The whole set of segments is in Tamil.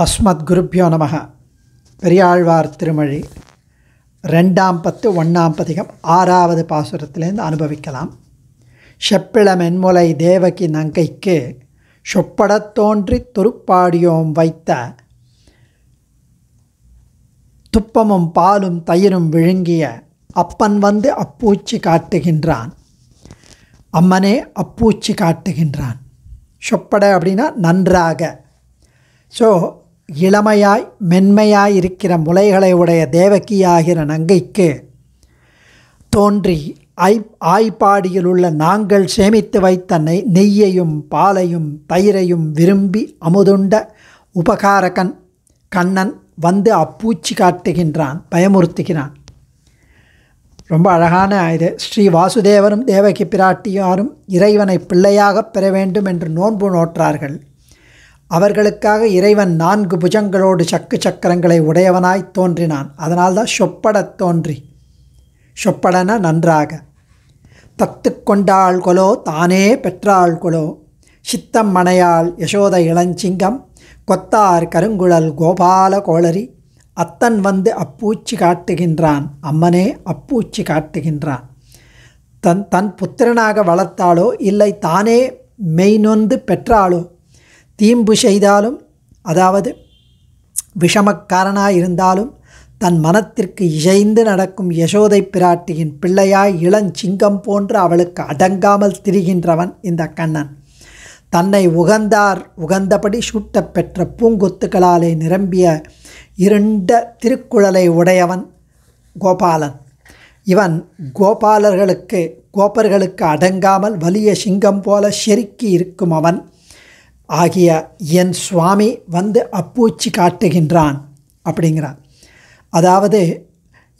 அஸ்மத் குருப்பியோ நமக. பெரியாழ்வார் திருமொழி. ரெண்டாம் பத்து ஒன்றாம் பதிகம் ஆறாவது பாசுரத்திலேருந்து அனுபவிக்கலாம். செப்பிள மென்முலை தேவகி நங்கைக்கு சொப்படத் தோன்றி துருப்பாடியோம் வைத்த துப்பமும் பாலும் தயிரும் விழுங்கிய அப்பன் வந்து அப்பூச்சி காட்டுகின்றான். அம்மனே அப்பூச்சி காட்டுகின்றான். சொப்பட அப்படின்னா நன்றாக ஸோ இளமையாய் மென்மையாய் இருக்கிற முலைகளை உடைய தேவகியாகிற நங்கைக்கு தோன்றி ஐ ஆய்ப்பாடியில் உள்ள நாங்கள் சேமித்து வைத்த நெய் நெய்யையும் பாலையும் தயிரையும் விரும்பி அமுதுண்ட உபகாரகன் கண்ணன் வந்து அப்பூச்சி காட்டுகின்றான் பயமுறுத்துகிறான். ரொம்ப அழகான இது. ஸ்ரீ வாசுதேவரும் தேவகி பிராட்டியாரும் இறைவனை பிள்ளையாகப் பெற வேண்டும் என்று நோன்பு நோற்றார்கள். அவர்களுக்காக இறைவன் நான்கு புஜங்களோடு சக்கு சக்கரங்களை உடையவனாய் தோன்றினான். அதனால்தான் சொப்படத் தோன்றி. சொப்படன நன்றாக. தத்து கொண்டாள் கொலோ தானே பெற்றாள் கொலோ. சித்தம் மனையாள் யசோத இளஞ்சிங்கம் கொத்தார் கருங்குழல் கோபால கோளரி. அத்தன் வந்து அப்பூச்சி காட்டுகின்றான். அம்மனே அப்பூச்சி காட்டுகின்றான். தன் தன் புத்திரனாக வளர்த்தாளோ இல்லை தானே மெய்நொந்து பெற்றாளோ? தீம்பு செய்தாலும் அதாவது விஷமக்காரனாய் இருந்தாலும் தன் மனத்திற்கு இசைந்து நடக்கும் யசோதை பிராட்டியின் பிள்ளையாய் இளஞ்சிங்கம் போன்று அவளுக்கு அடங்காமல் திரிகின்றவன் இந்த கண்ணன். தன்னை உகந்தார் உகந்தபடி சூட்டப் பெற்ற பூங்கொத்துக்களாலே நிரம்பிய இருண்ட திருக்குழலை உடையவன் கோபாலன். இவன் கோபாலர்களுக்கு கோபர்களுக்கு அடங்காமல் வலிய சிங்கம் போல செருக்கி இருக்கும் அவன் ஆகிய என் சுவாமி வந்து அப்பூச்சி காட்டுகின்றான் அப்படிங்கிறான் அதாவது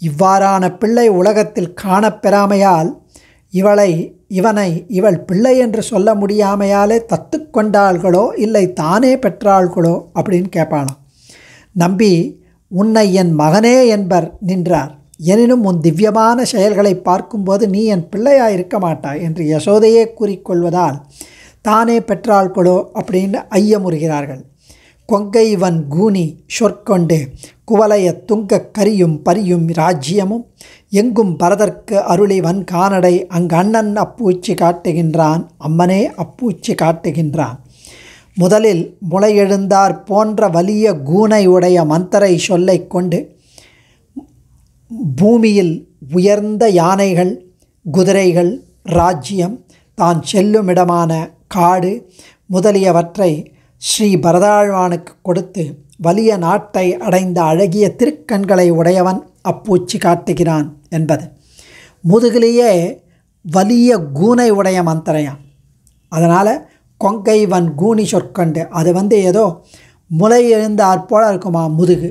இவ்வாறான பிள்ளை உலகத்தில் காணப்பெறாமையால் இவளை இவனை இவள் பிள்ளை என்று சொல்ல முடியாமையாலே தத்து கொண்டாள்களோ இல்லை தானே பெற்றாள்களோ அப்படின்னு கேட்பாளாம். நம்பி உன்னை என் மகனே என்பர் நின்றார். எனினும் உன் திவ்யமான செயல்களை பார்க்கும்போது நீ என் பிள்ளையாக இருக்க மாட்டாய் என்று யசோதையே கூறிக்கொள்வதால் தானே பெற்றாள்களோ அப்படின்னு ஐயமுறுகிறார்கள். கொங்கைவன் கூனி சொற்கொண்டு குவலைய துங்க கரியும் பரியும் ராஜ்யமும் எங்கும் பரதற்கு அருளிவன் கானடை அங்கு அண்ணன் அப்பூச்சி காட்டுகின்றான் அம்மனே அப்பூச்சி காட்டுகின்றான். முதலில் முளையெழுந்தார் போன்ற வலிய கூனை உடைய மந்தரை சொல்லை கொண்டு பூமியில் உயர்ந்த யானைகள் குதிரைகள் ராஜ்யம் தான் செல்லுமிடமான காடு முதலியவற்றை ஸ்ரீ பரதாழ்வானுக்கு கொடுத்து வலிய நாட்டை அடைந்த அழகிய திருக்கண்களை உடையவன் அப்பூச்சி காட்டுகிறான் என்பது. முதுகிலேயே வலிய கூனை உடைய மந்திரையான் அதனால் கொங்கை வன் கூனி சொற்கண்டு. அது வந்து ஏதோ முளை எழுந்தாற் போல இருக்குமா முதுகு.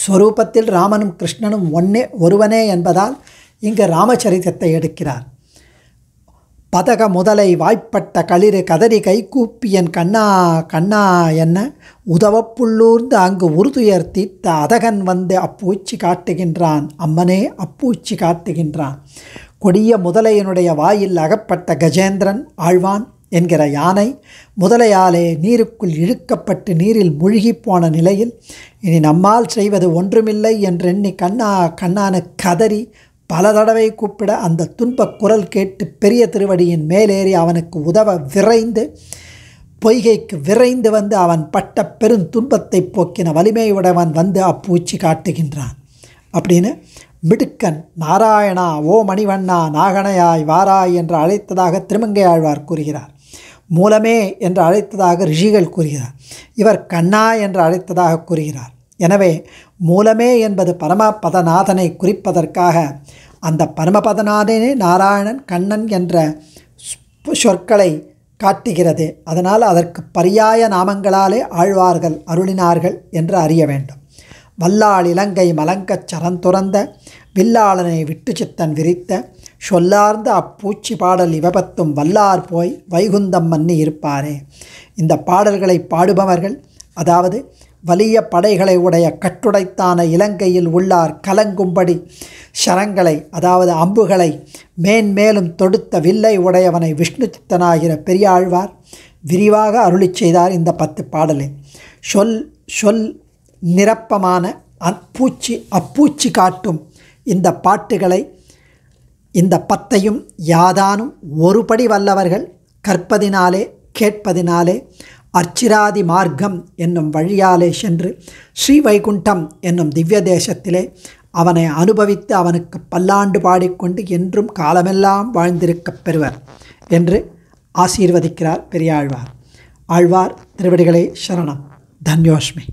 ஸ்வரூபத்தில் ராமனும் கிருஷ்ணனும் ஒன்னே ஒருவனே என்பதால் இங்கு ராமச்சரித்தத்தை எடுக்கிறார். பதக முதலை வாய்ப்பட்ட களிறு கதறி கைகூப்பியன் கண்ணா கண்ணா என்ன? உதவப்புள்ளூர்ந்து அங்கு உறுதுயர் தீர்த்த அதகன் வந்து அப்பூச்சி காட்டுகின்றான். அம்மனே அப்பூச்சி காட்டுகின்றான். கொடிய முதலையனுடைய வாயில் அகப்பட்ட கஜேந்திரன் ஆழ்வான் என்கிற யானை முதலையாலே நீருக்குள் இழுக்கப்பட்டு நீரில் மூழ்கி போன நிலையில் இனி நம்மால் செய்வது ஒன்றுமில்லை என்றெண்ணி கண்ணா கண்ணான கதறி பல தடவை கூப்பிட அந்த துன்பக் குரல் கேட்டு பெரிய திருவடியின் மேலேறி அவனுக்கு உதவ விரைந்து பொய்கைக்கு விரைந்து வந்து அவன் பட்ட பெரும் துன்பத்தை போக்கின வலிமையுடையவன் வந்து அப்பூச்சி காட்டுகின்றான். அப்படின்னு மிடுக்கன் நாராயணா ஓ மணிவண்ணா நாகனையாய் வாராய் என்று அழைத்ததாக திருமங்கை ஆழ்வார் கூறுகிறார். மூலமே என்று அழைத்ததாக ரிஷிகள் கூறுகிறார். இவர் கண்ணா என்று அழைத்ததாக கூறுகிறார். எனவே மூலமே என்பது பரமபதநாதனை குறிப்பதற்காக. அந்த பரமபதநாதனே நாராயணன் கண்ணன் என்ற சொற்களை காட்டுகிறது. அதனால் அதற்கு பரியாய நாமங்களாலே ஆழ்வார்கள் அருளினார்கள் என்று அறிய வேண்டும். வல்லாள் இலங்கை மலங்கச் சரந்துறந்த வில்லாளனை விட்டு சித்தன் விரித்த சொல்லார்ந்த அப்பூச்சி பாடல் இவபத்தும் வல்லார் போய் வைகுந்தம் மன்னி இருப்பாரே. இந்த பாடல்களை பாடுபவர்கள் அதாவது வலிய படைகளை உடைய கட்டுடைத்தான இலங்கையில் உள்ளார் கலங்கும்படி சரங்களை அதாவது அம்புகளை மேன்மேலும் தொடுத்த வில்லை உடையவனை விஷ்ணு சித்தனாகிற பெரியாழ்வார் விரிவாக அருளிச் செய்தார் இந்த பத்து பாடலில். சொல் சொல் நிரப்பமான அப்பூச்சி அப்பூச்சி காட்டும் இந்த பாட்டுகளை இந்த பத்தையும் யாதானும் ஒருபடி வல்லவர்கள் கற்பதினாலே கேட்பதினாலே அர்ச்சிராதி மார்க்கம் என்னும் வழியாலே சென்று ஸ்ரீ வைகுண்டம் என்னும் திவ்ய தேசத்திலே அவனை அனுபவித்து அவனுக்கு பல்லாண்டு பாடிக்கொண்டு என்றும் காலமெல்லாம் வாழ்ந்திருக்கப் பெறுவர் என்று ஆசீர்வதிக்கிறார் பெரியாழ்வார். ஆழ்வார் திருவடிகளே சரணம். தன்யோஷ்மி